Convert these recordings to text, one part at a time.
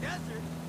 Desert?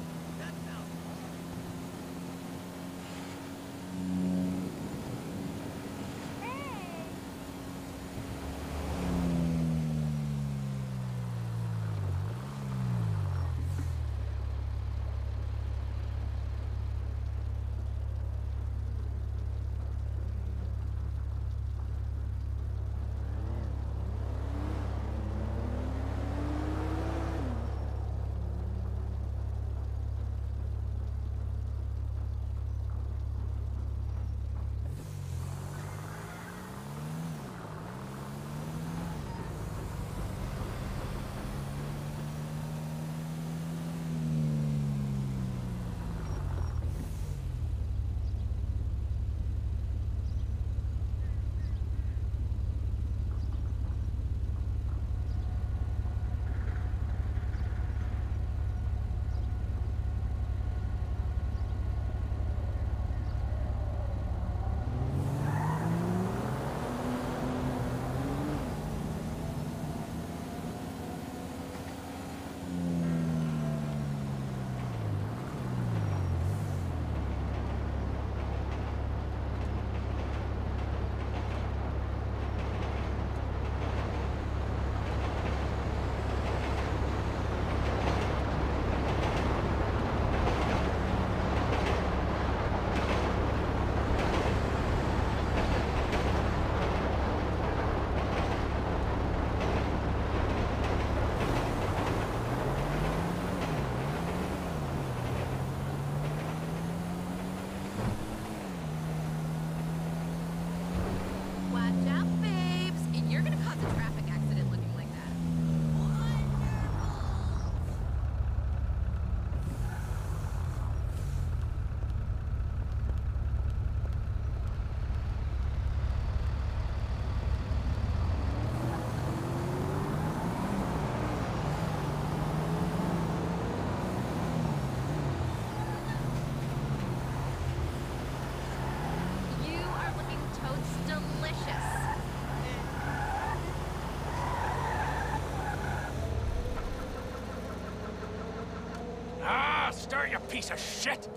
Start, you piece of shit!